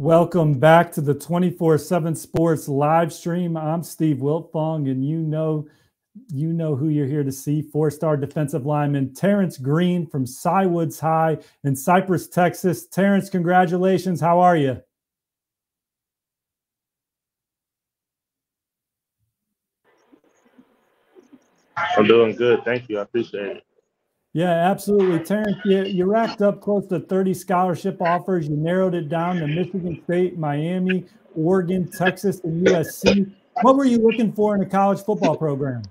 Welcome back to the 24 7 Sports live stream. I'm Steve Wiltfong, and you know you know who you're here to see. Four-star defensive lineman Terrance Green from Cywoods High in Cypress, Texas. Terrance, congratulations. How are you? I'm doing good. Thank you. I appreciate it. Yeah, absolutely. Terrance, you, you racked up close to 30 scholarship offers. You narrowed it down to Michigan State, Miami, Oregon, Texas, and USC. What were you looking for in a college football program?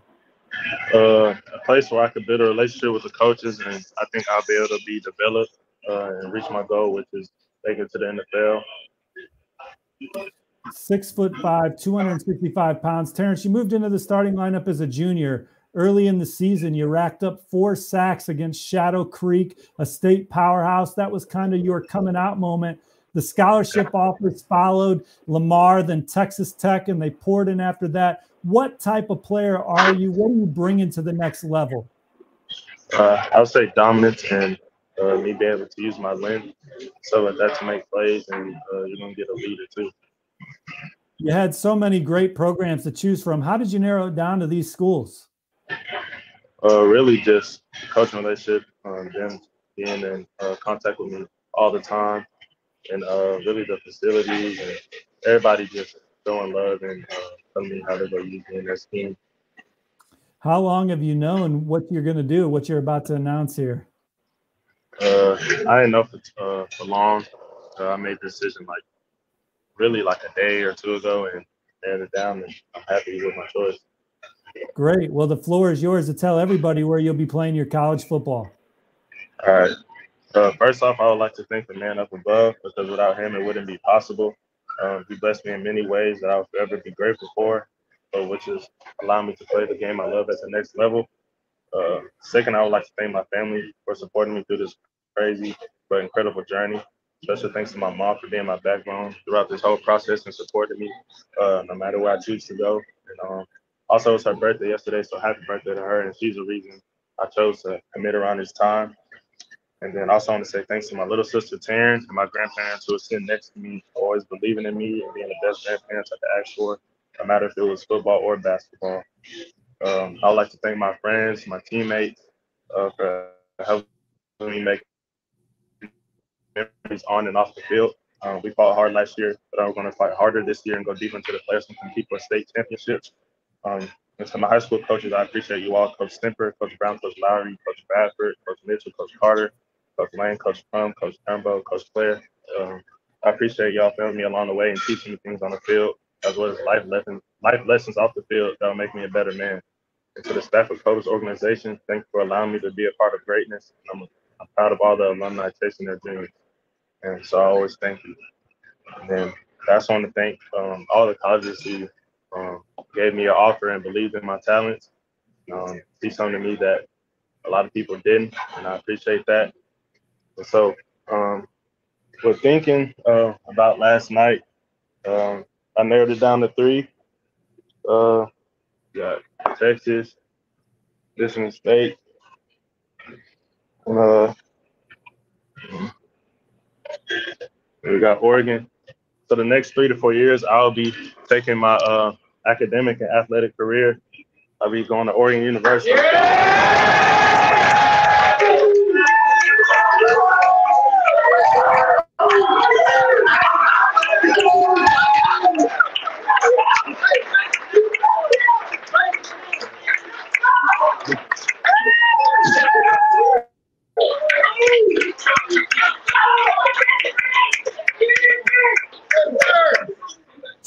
Uh, a place where I could build a relationship with the coaches, and I think I'll be able to be developed uh, and reach my goal, which is making it to the NFL. Six foot five, 265 pounds. Terrance, you moved into the starting lineup as a junior. Early in the season, you racked up four sacks against Shadow Creek, a state powerhouse. That was kind of your coming out moment. The scholarship offers followed Lamar, then Texas Tech, and they poured in after that. What type of player are you? What are you bringing to the next level? Uh, I would say dominance and uh, me being able to use my length, so like that to make plays, and uh, you're gonna get a leader too. You had so many great programs to choose from. How did you narrow it down to these schools? Uh, really just coaching relationship, um, them being in uh, contact with me all the time, and uh, really the facilities and everybody just showing love and uh, telling me how to use me in their scheme. How long have you known what you're going to do, what you're about to announce here? Uh, I didn't know for, uh, for long. I made the decision like really like a day or two ago and narrowed it down, and I'm happy with my choice. Great. Well, the floor is yours to tell everybody where you'll be playing your college football. All right. Uh, first off, I would like to thank the man up above because without him, it wouldn't be possible. Um, he blessed me in many ways that I'll forever be grateful for, which is allowing me to play the game I love at the next level. Uh, second, I would like to thank my family for supporting me through this crazy but incredible journey. Special thanks to my mom for being my backbone throughout this whole process and supporting me, uh, no matter where I choose to go. And um, also, it's her birthday yesterday, so happy birthday to her. And she's the reason I chose to commit around this time. And then also, I want to say thanks to my little sister Taryn and my grandparents who are sitting next to me, always believing in me and being the best grandparents I could ask for, no matter if it was football or basketball. Um, I would like to thank my friends, my teammates, uh, for helping me make memories on and off the field. Um, we fought hard last year, but I'm going to fight harder this year and go deep into the playoffs and compete for state championships. Um, and to my high school coaches, I appreciate you all, Coach Stemper, Coach Brown, Coach Lowry, Coach Bradford, Coach Mitchell, Coach Carter, Coach Lane, Coach Crum, Coach Turnbow, Coach Claire. Um, I appreciate y'all filming me along the way and teaching me things on the field, as well as life lessons, life lessons off the field that'll make me a better man. And to the staff of Coach organization, thanks for allowing me to be a part of greatness. I'm, I'm proud of all the alumni chasing their dreams. And so I always thank you. And then that's want to thank um, all the colleges who um, gave me an offer and believed in my talents. Um, see something to me that a lot of people didn't, and I appreciate that. And so, um, with thinking uh, about last night, um, I narrowed it down to three. Uh, got Texas, Michigan State, and uh, we got Oregon. So the next three to four years, I'll be taking my uh, academic and athletic career. I'll be going to Oregon University.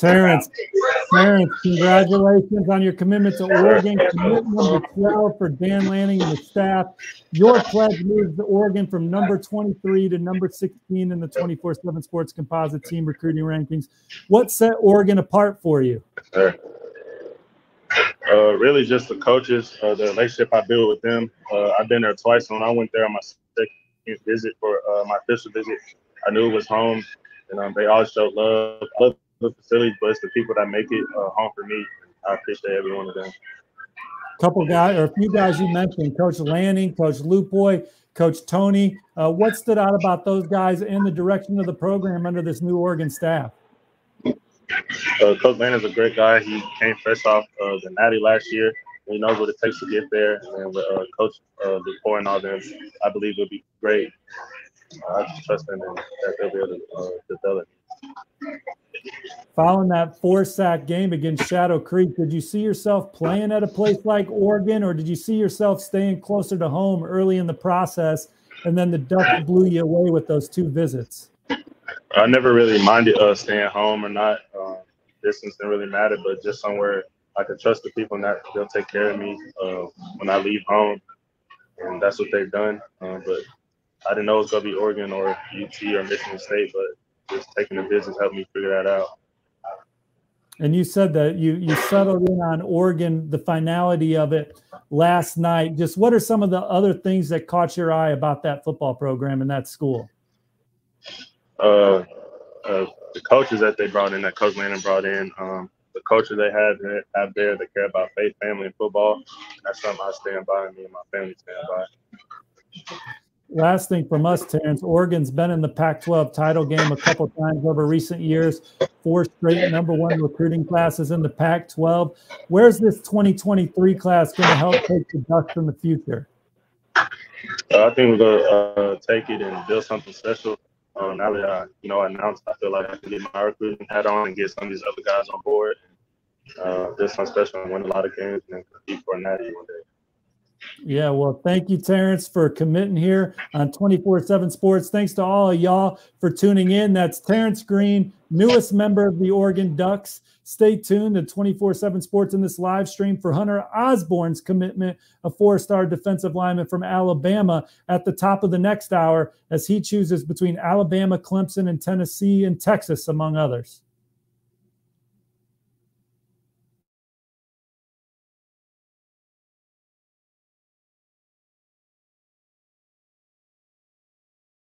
Terrance, Terrance, congratulations on your commitment to Oregon. Commit number 12 for Dan Lanning and the staff. Your pledge moves to Oregon from number 23 to number 16 in the 24 7 Sports Composite Team recruiting rankings. What set Oregon apart for you? Uh, really, just the coaches, uh, the relationship I built with them. Uh, I've been there twice. When I went there on my second visit for uh, my official visit, I knew it was home, and um, they always showed love. love the facilities, but it's the people that make it uh, home for me. I appreciate every one of them. couple guys or a few guys you mentioned, Coach Lanning, Coach Lupoi, Coach Tony. Uh, what stood out about those guys and the direction of the program under this new Oregon staff? Uh, Coach Lanning is a great guy. He came fresh off uh, the Natty last year. He knows what it takes to get there. And with uh, Coach uh, Lupoi and all them, I believe it'll be great. I just trust them and that they'll be able to uh, develop. Following that four sack game against Shadow Creek, did you see yourself playing at a place like Oregon, or did you see yourself staying closer to home early in the process, and then the Ducks blew you away with those two visits? I never really minded uh, staying home or not. Uh, distance didn't really matter, but just somewhere I could trust the people and that they'll take care of me uh, when I leave home, and that's what they've done. Uh, but I didn't know it was gonna be Oregon or UT or Michigan State, but just taking the business helped me figure that out. And you said that you you settled in on Oregon, the finality of it last night. Just what are some of the other things that caught your eye about that football program and that school? Uh, uh, the coaches that they brought in, that Coach Lanning brought in, um, the culture they have have there, they care about faith, family, and football. That's something I stand by, and me and my family stand by last thing from us, Terrance, Oregon's been in the Pac 12 title game a couple times over recent years, four straight number one recruiting classes in the Pac 12. Where's this 2023 class going to help take the Ducks in the future? Uh, I think we're going to uh, take it and build something special. Uh, now that I, you know, announced, I feel like I can get my recruiting hat on and get some of these other guys on board. Uh, do special and win a lot of games and compete for a natty one day. Yeah, well, thank you, Terrance, for committing here on 24 7 Sports. Thanks to all of y'all for tuning in. That's Terrance Green, newest member of the Oregon Ducks. Stay tuned to 24 7 Sports in this live stream for Hunter Osborne's commitment, a four star defensive lineman from Alabama, at the top of the next hour as he chooses between Alabama, Clemson, and Tennessee and Texas, among others.